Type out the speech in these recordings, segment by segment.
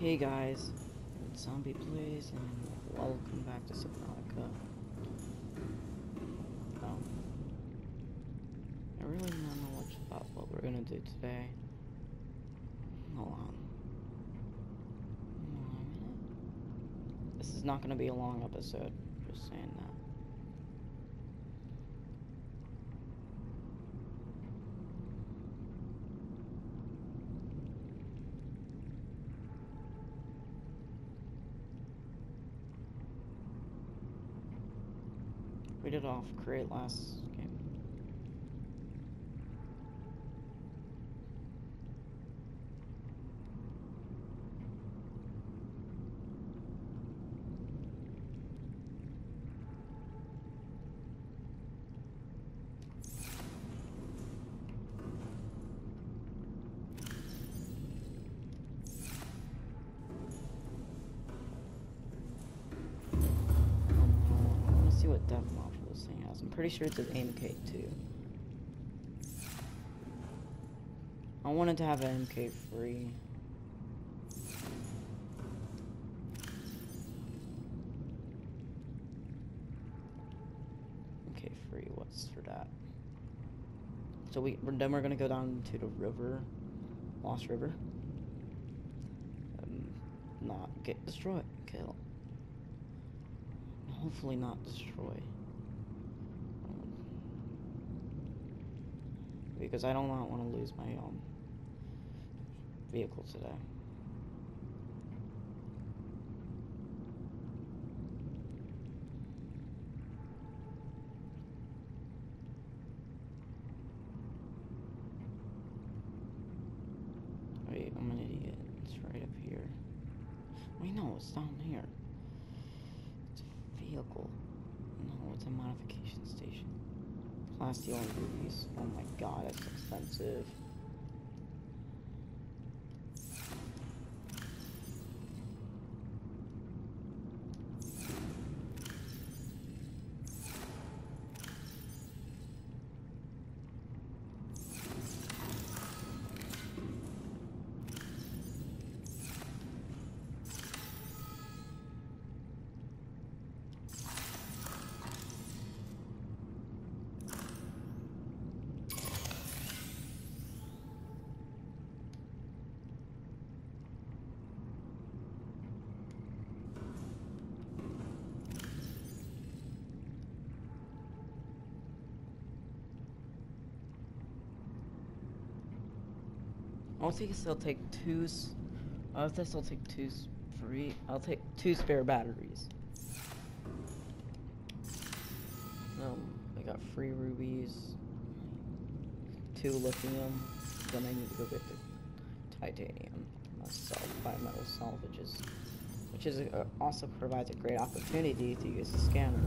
Hey guys, it's Zombie Blaze and welcome back to Subnautica. Um, I really don't know much about what we're gonna do today. Hold on. This is not gonna be a long episode, just saying that. Did off create last game. Um, I want to see what depth module this thing has. I'm pretty sure it's an MK2. I wanted to have an MK free. MK free, what's for that? So we we're- then we're gonna go down to the river, Lost River. Um, not get destroyed, kill. Hopefully not destroy. Um, because I do not want to lose my um vehicle today. Wait, I'm an idiot. It's right up here. Wait, no, it's down here. It's a vehicle. No, it's a modification station. Plasteel and rubies. Oh my god, that's expensive. I'll take I'll take two. I'll guess I'll take two free. I'll take two spare batteries. Um, I got free rubies, two lithium. Then I need to go get the titanium myself by metal salvages, which is a, also provides a great opportunity to use the scanner.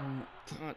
Oh god.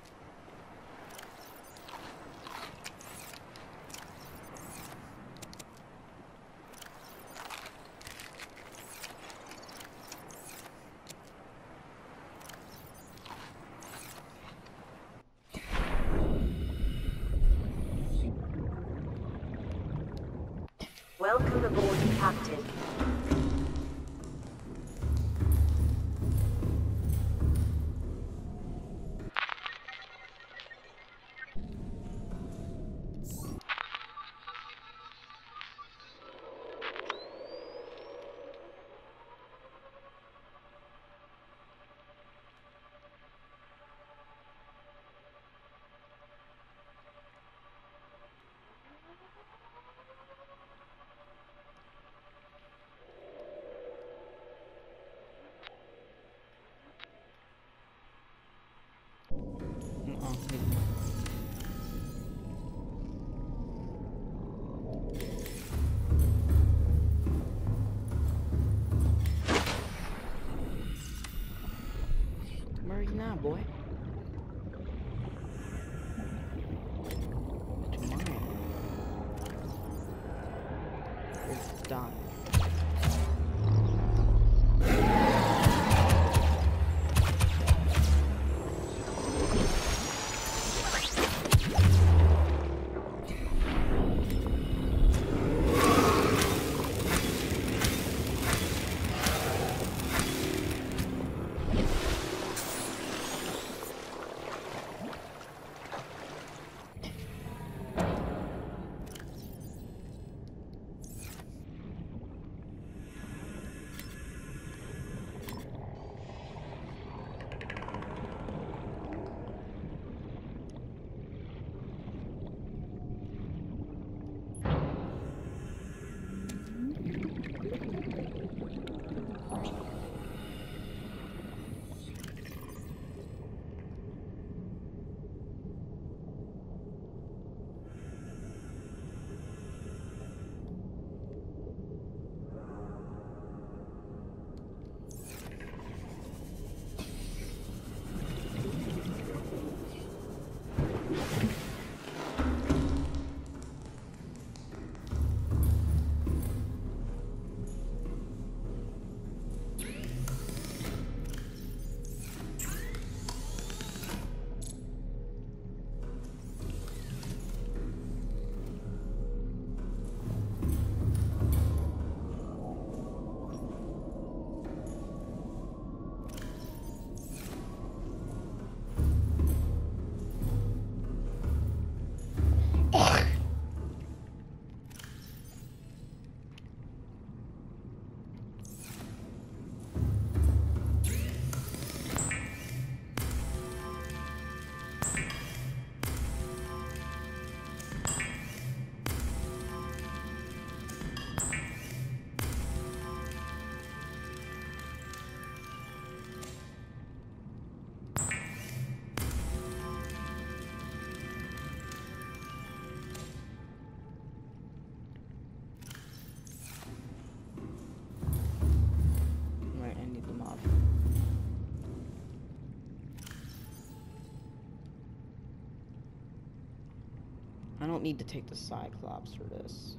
Don't need to take the Cyclops for this.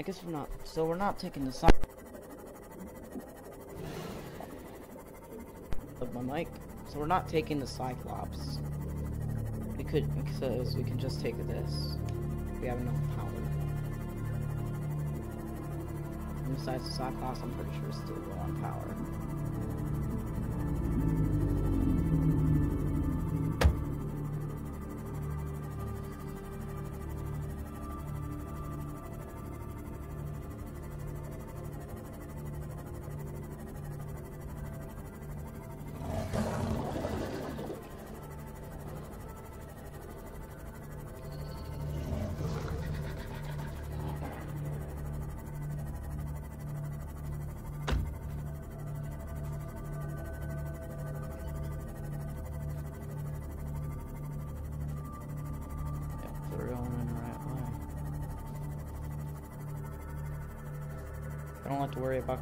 I guess we're not. So we're not taking the side of my mic. So we're not taking the Cyclops. We could because we can just take this. We have enough power. And besides the Cyclops, I'm pretty sure it's still low on power.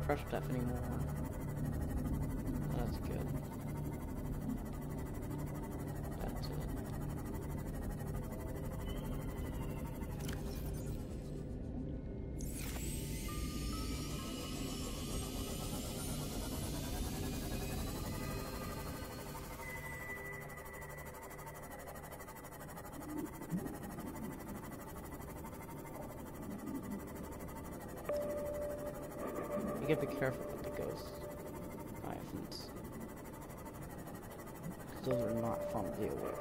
Crush stuff anymore. You gotta be careful with the ghosts. ghost. 'Cause Those are not fun to deal with.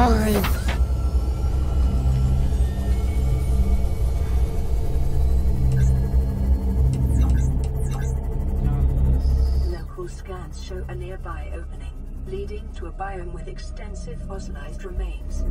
Local scans show a nearby opening, leading to a biome with extensive fossilized remains.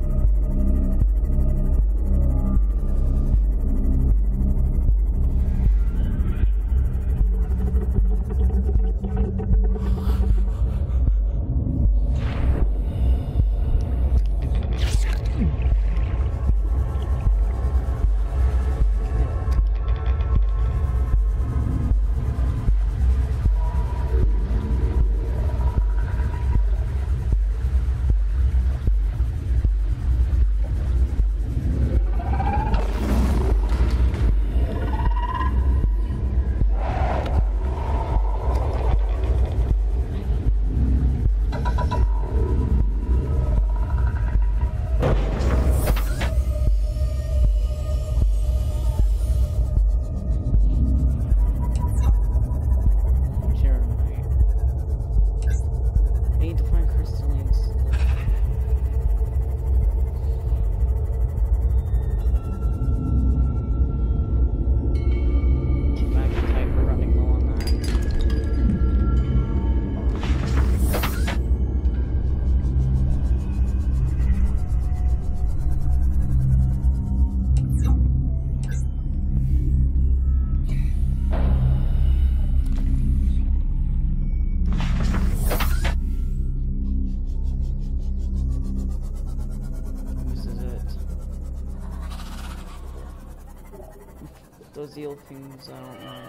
Things, I don't know.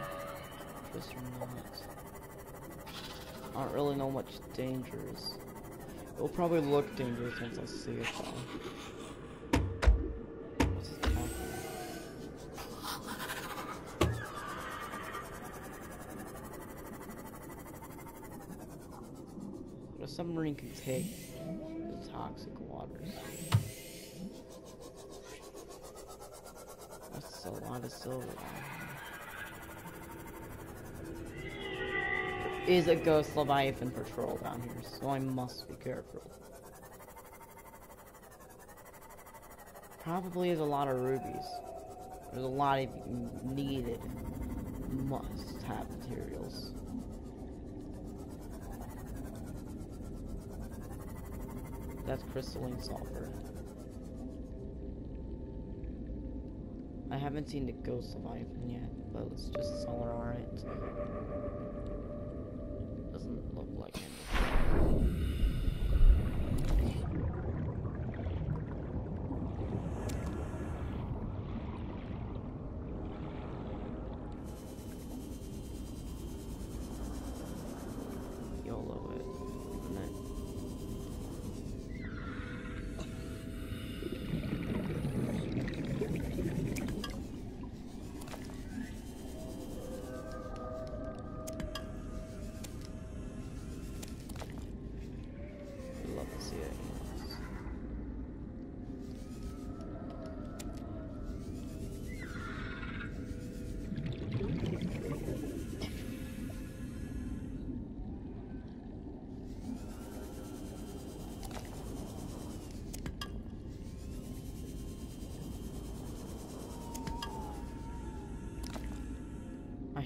Just or not. I don't really know much danger is. It'll probably look dangerous once I see it though. A submarine can take the toxic waters. That's a lot of silver. is a ghost leviathan patrol down here, so I must be careful. Probably is a lot of rubies. There's a lot of needed must-have materials. That's crystalline sulfur. Haven't seen the ghost of Ivan yet, but it's just solar. Doesn't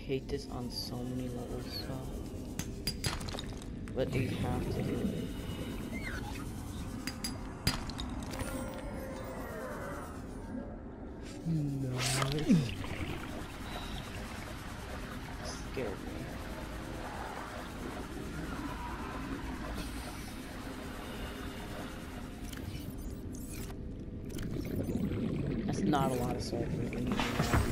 hate this on so many levels, so. But you have to do it. No. Scared. That's not a lot of sulfur.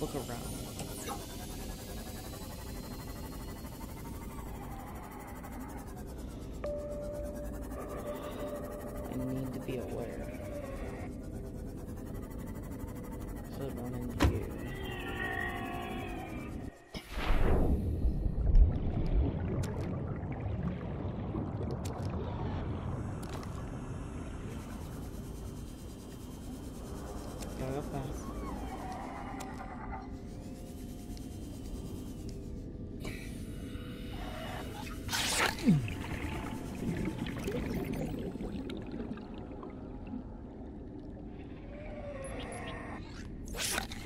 Look around. I need to be aware.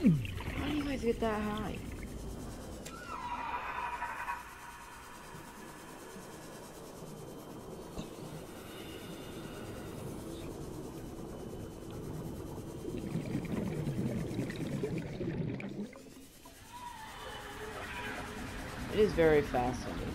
How do you guys get that high? It is very fascinating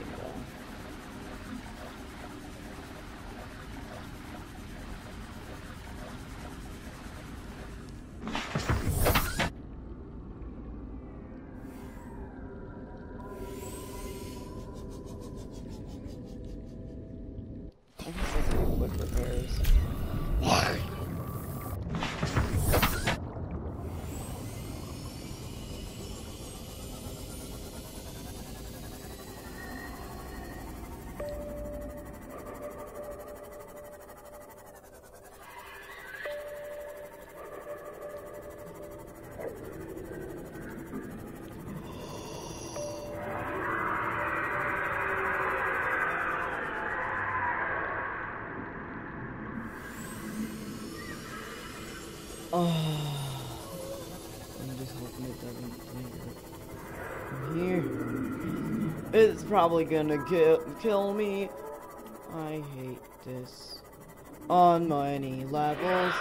probably gonna kill kill me. I hate this on many levels.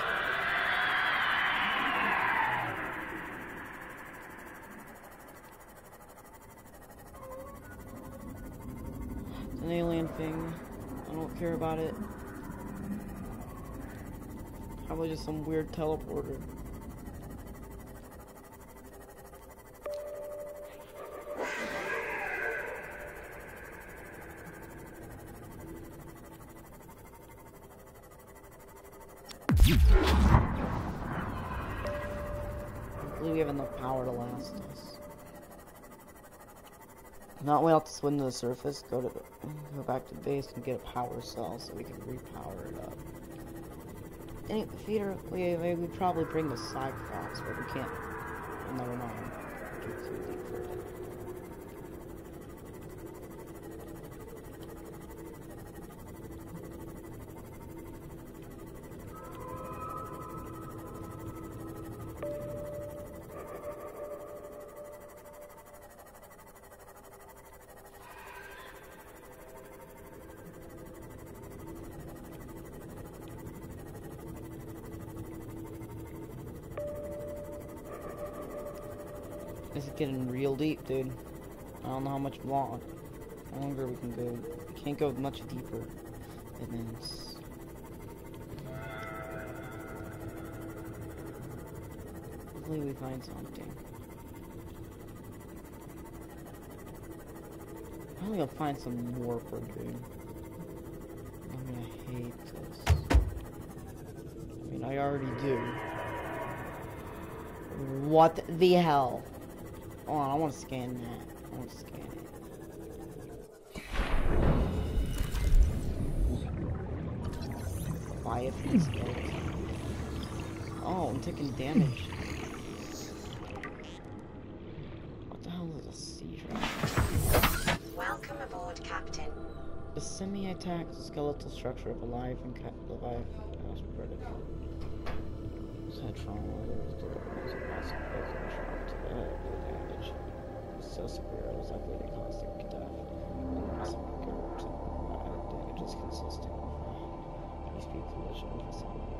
It's an alien thing. I don't care about it. Probably just some weird teleporter. Not wait out to swim to the surface, go to go back to the base and get a power cell so we can repower it up. Any feeder we we probably bring the Cyclops, but we can't never mind. Deep, dude. I don't know how much long, longer we can go. We can't go much deeper than this. Hopefully we find something. I'm gonna find some warper, dude. I'm gonna hate this. I mean, I already do. What the hell? Hold on, I want to scan that. I want to scan it. These guys. Oh, I'm taking damage. What the hell is a seizure? Welcome aboard, Captain. The semi-attack skeletal structure of a live and cat live predator. Said trauma as a massive poison shock to the head with damage. So severe it was likely to cause their death. Massive guilt and damage is consistent high speed collision facility.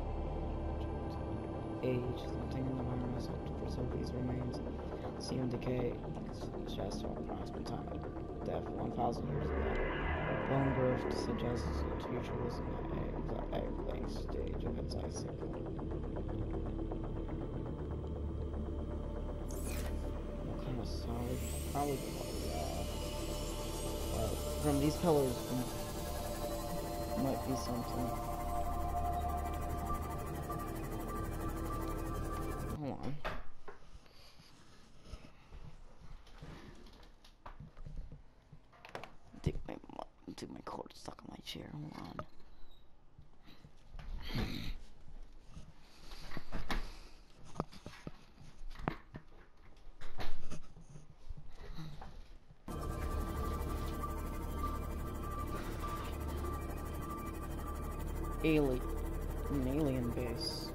Age, something in the virus helped to preserve these remains. Serum decay suggests an approximate time of death 1,000 years ago. Bone growth suggests its future was in the egg, egg-laying stage of its life cycle. Probably uh, from these pillars might be something. Hold on. Take my mo- take my cord stuck on my chair. Hold on. Alien, an alien base.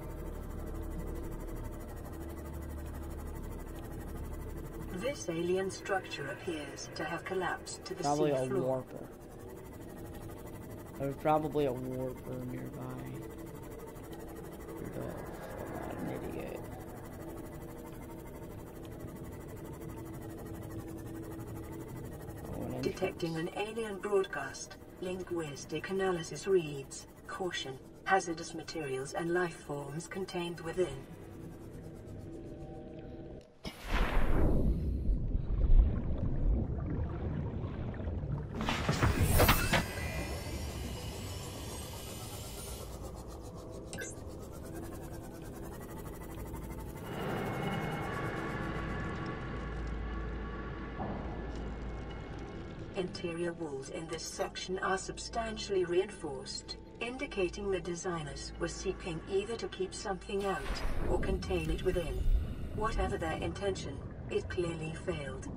This alien structure appears to have collapsed to the Probably sea a floor. warper. There's probably a warper nearby. Rudolph, I'm not an idiot. Oh, an. Detecting an alien broadcast. Linguistic analysis reads, Caution, hazardous materials and life forms contained within. Interior walls in this section are substantially reinforced, indicating the designers were seeking either to keep something out or contain it within. Whatever their intention, it clearly failed.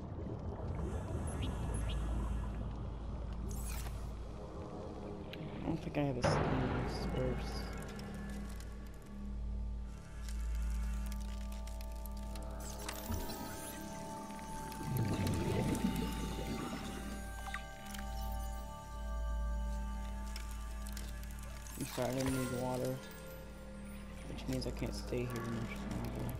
I don't think I have a sneeze stay here much longer.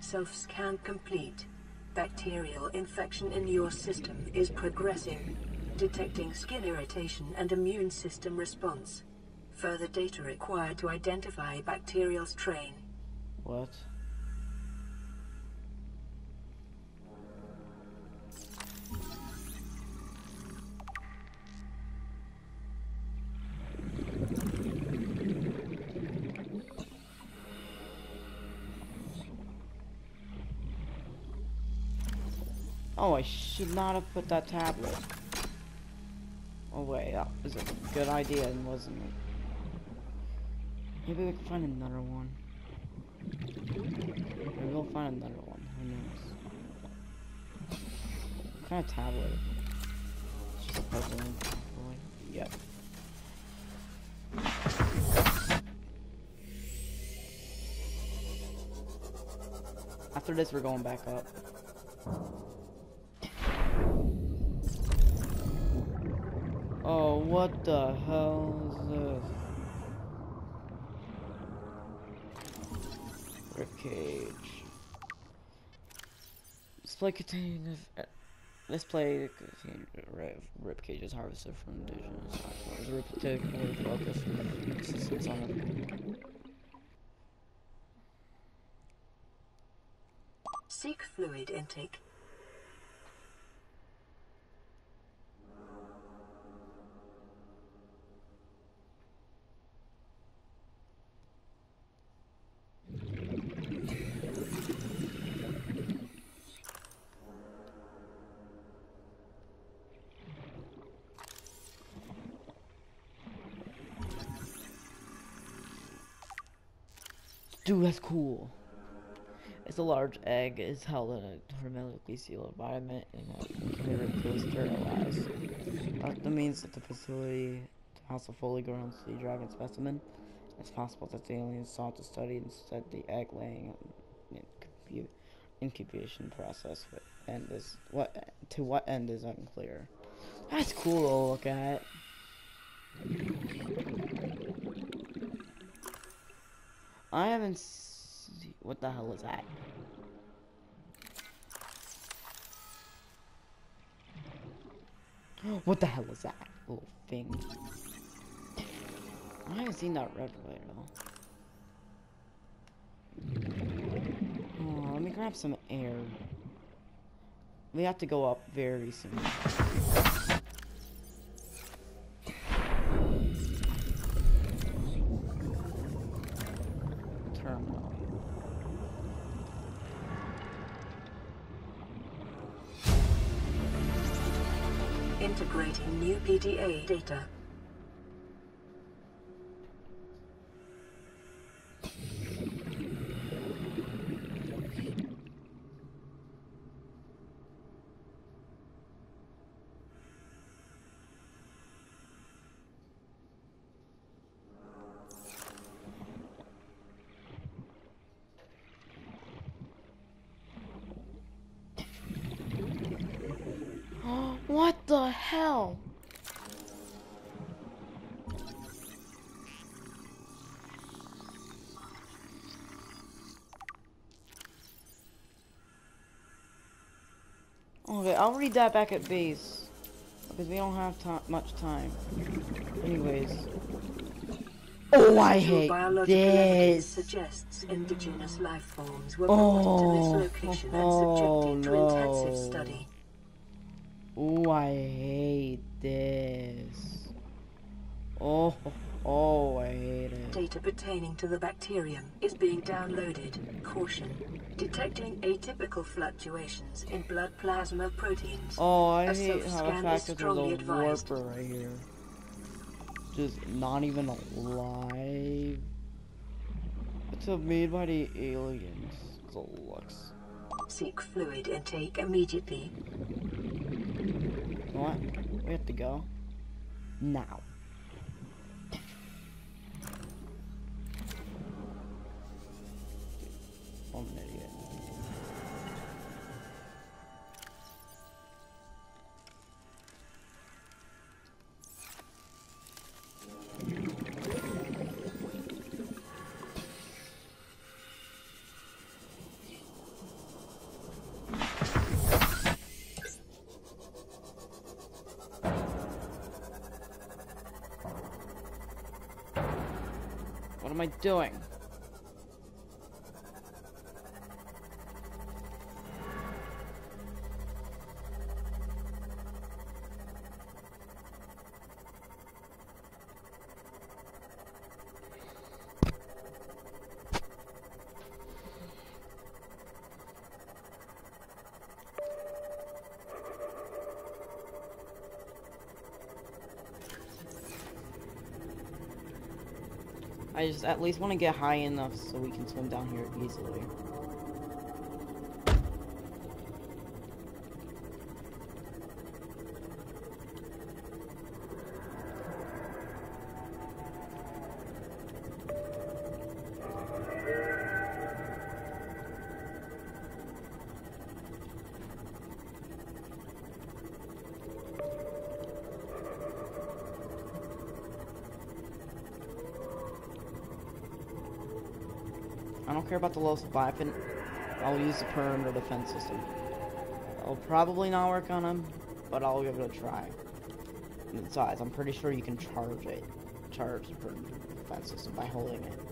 Self-scan complete. Bacterial infection in your system is progressing. Detecting skin irritation and immune system response. Further data required to identify bacterial strain. What? Oh, I should not have put that tablet. Oh wait, that was a good idea, wasn't it? Maybe we can find another one. Maybe we'll find another one. Who knows? What kind of tablet? Yep. After this, we're going back up. What the hell is this? Ribcage. Display containing uh, this play contains rib, rib cages harvested from indigenous platforms. Rib particularly focus assistance on it. Seek fluid intake. Dude, that's cool. It's a large egg. It's held in a hermetically sealed environment and sterilize. That means that the facility to house a fully grown sea dragon specimen. It's possible that the aliens sought to study instead the egg laying incubation process. But is what to what end is unclear. That's cool to look at. I haven't. See, what the hell is that? What the hell is that little thing? I haven't seen that red right Oh, let me grab some air. We have to go up very soon. New data. what the hell? Okay, I'll read that back at base. Because we don't have much time. Anyways. Oh, I hate this. suggests indigenous life forms were brought into Oh, this location and oh, subjected to no. intensive study. Oh, I hate this. Oh, oh, I hate it. Data pertaining to the bacterium is being downloaded. Caution. Detecting atypical fluctuations in blood plasma proteins. Oh, I A hate how the fact is that there's strongly a advised. warper right here. Just not even alive. It's a made by the aliens. Looks. Seek fluid intake immediately. What? We have to go. Now. What am I doing? At least want to get high enough so we can swim down here easily. Can, I'll use the perimeter defense system. I'll probably not work on him, but I'll give it a try. And besides, I'm pretty sure you can charge it, charge the perimeter defense system by holding it.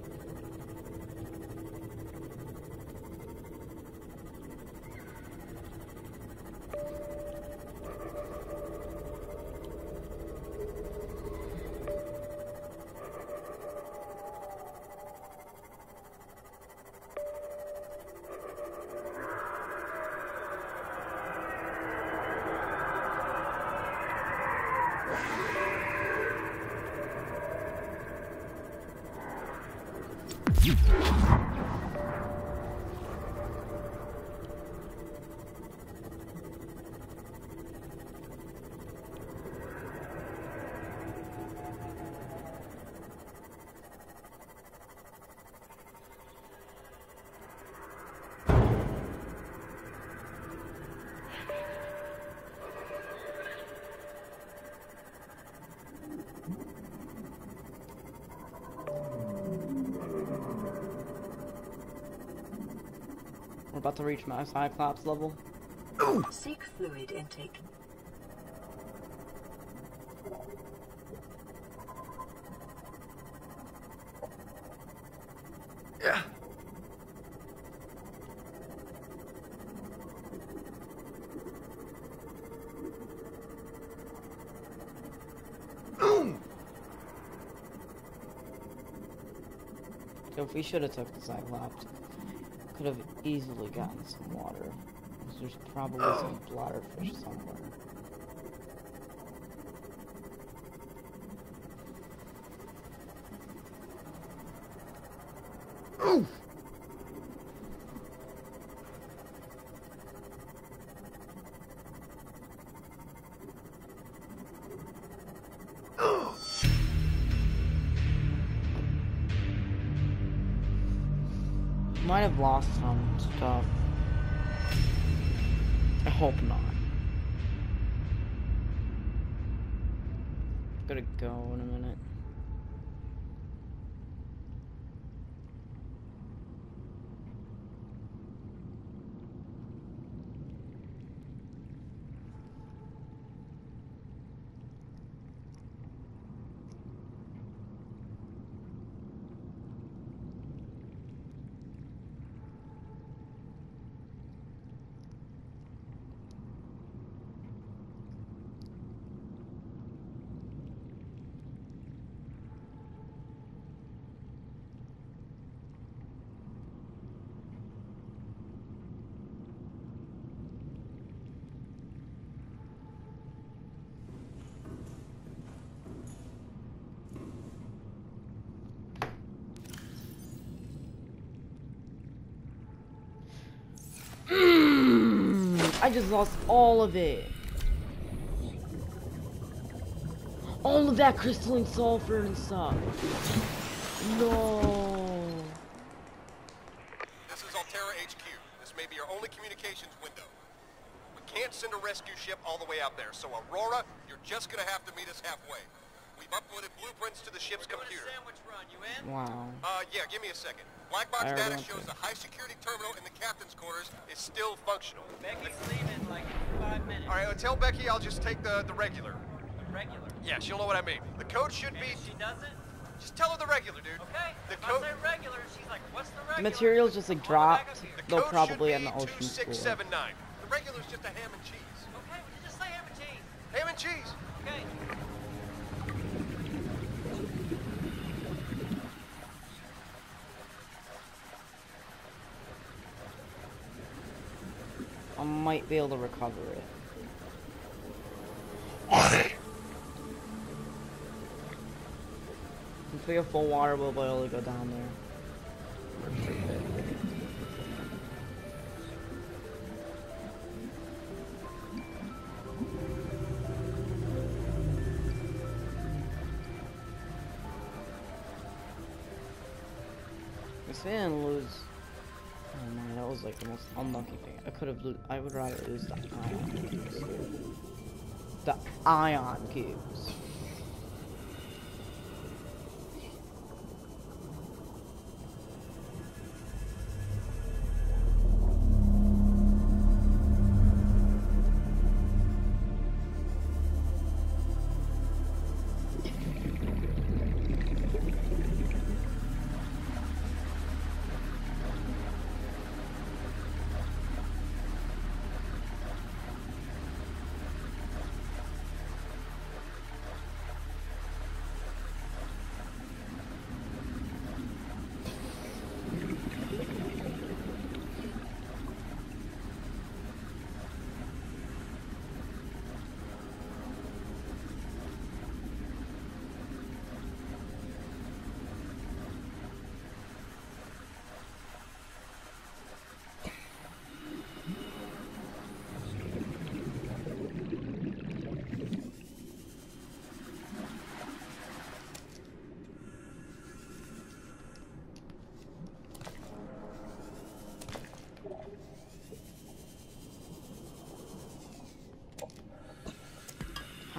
To reach my Cyclops level. Seek fluid intake. Yeah. If we should have took the Cyclops, could have easily gotten some water. There's probably some bladderfish somewhere. Hope not. Gotta go in a minute. I just lost all of it. All of that crystalline sulfur and stuff. No. This is Alterra HQ. This may be your only communications window. We can't send a rescue ship all the way out there, so Aurora, you're just gonna have to meet us halfway. We've uploaded blueprints to the ship's computer. Sandwich run, you in? Wow. Uh, yeah, give me a second. Black box I data shows the high security terminal in the captain's quarters is still functional. Becky's leaving like in five minutes. All right, tell Becky I'll just take the, the regular. The regular. Yeah, she'll know what I mean. The code should And be... she doesn't, Just tell her the regular, dude. okay. The if code... I say regular, she's like, what's the regular? The material's just like On the dropped. of. The They'll code probably should in the be ocean school. 2679. The regular's just a ham and cheese. Okay, would you just say ham and cheese? Ham and cheese. Okay. I might be able to recover it. If we have full water, we'll be able to go down there. Unlucky thing. I could have. I would rather lose the ion cubes. The ion cubes.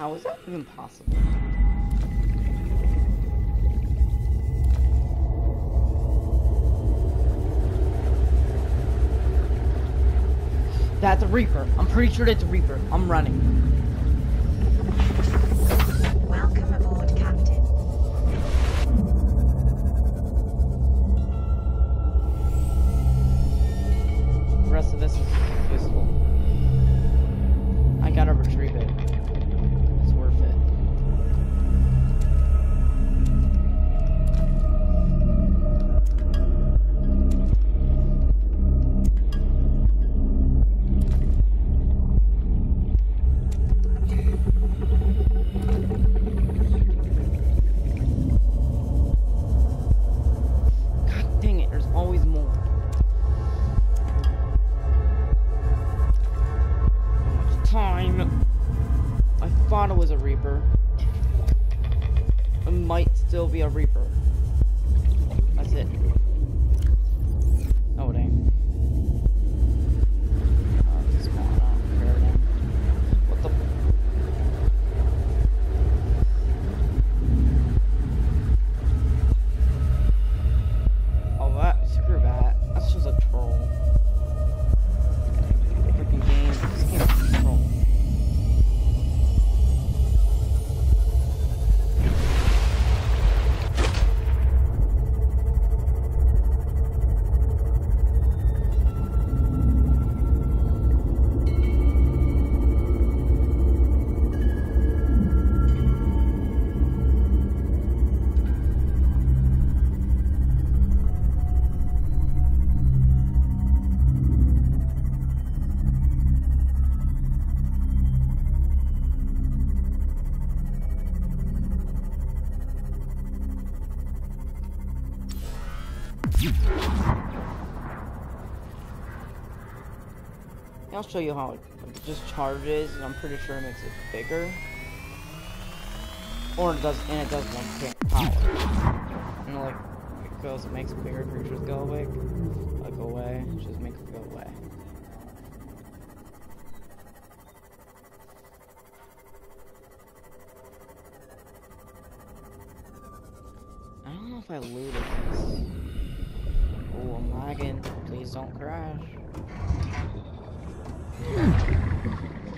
How is that even possible? That's a Reaper. I'm pretty sure that's a Reaper. I'm running. Might still be a Reaper. That's it. I'll show you how it just charges, and I'm pretty sure it makes it bigger. Or it does, and it does one pa- power. And like, it goes, it makes bigger creatures go away, uh, go away, it just makes it go away. I don't know if I looted this. Oh, I'm lagging. Please don't crash. Didn't.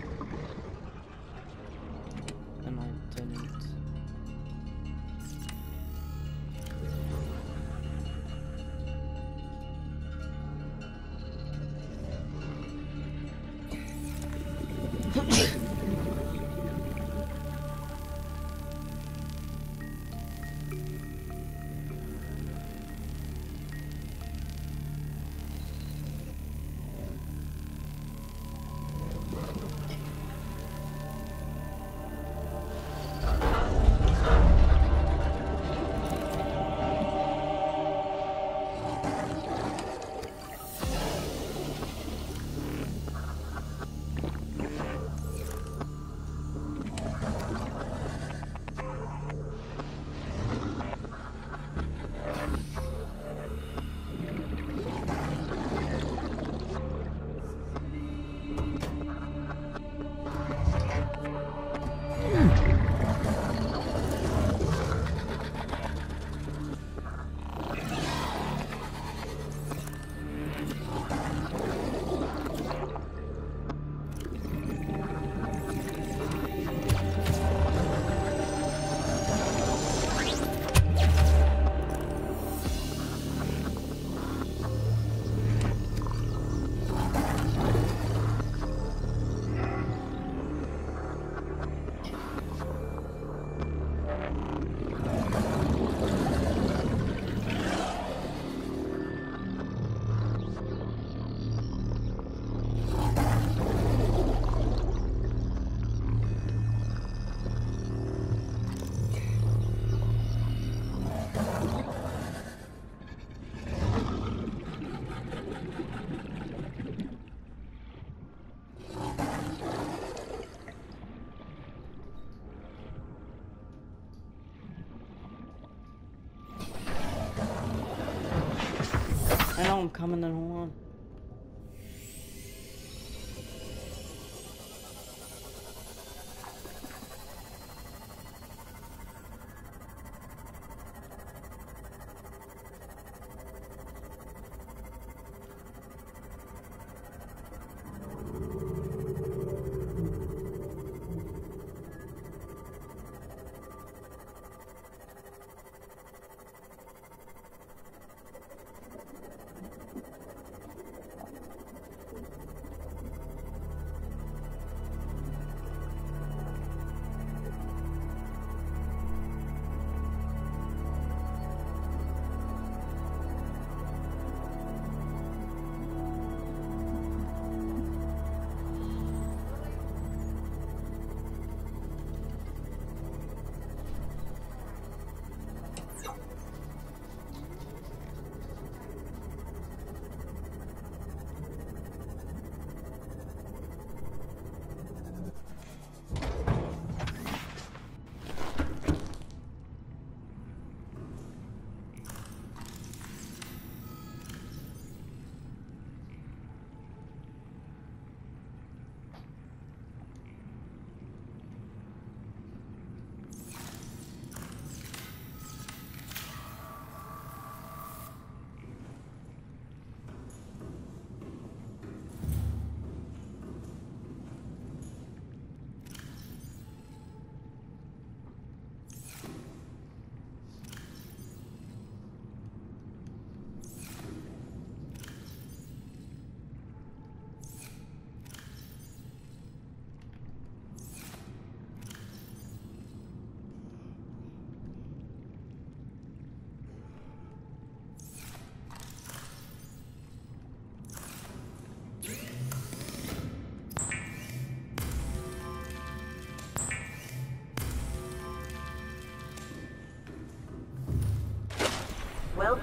I'm coming and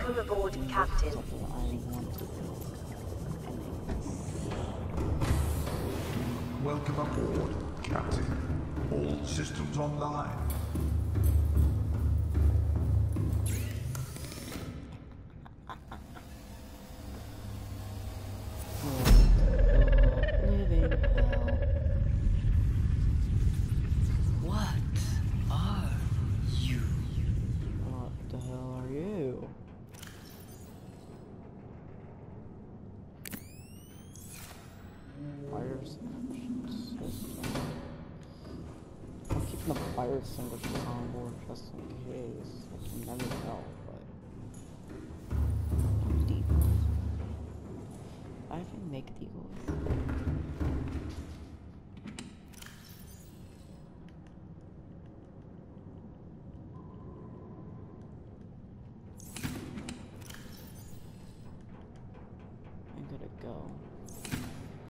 Welcome aboard, Captain. Welcome aboard, Captain. All systems online.